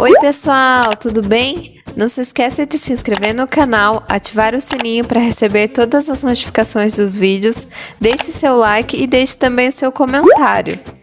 Oi pessoal, tudo bem? Não se esqueça de se inscrever no canal, ativar o sininho para receber todas as notificações dos vídeos, deixe seu like e deixe também seu comentário.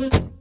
Mm-hmm.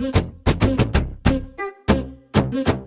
Thank you.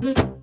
Thank you.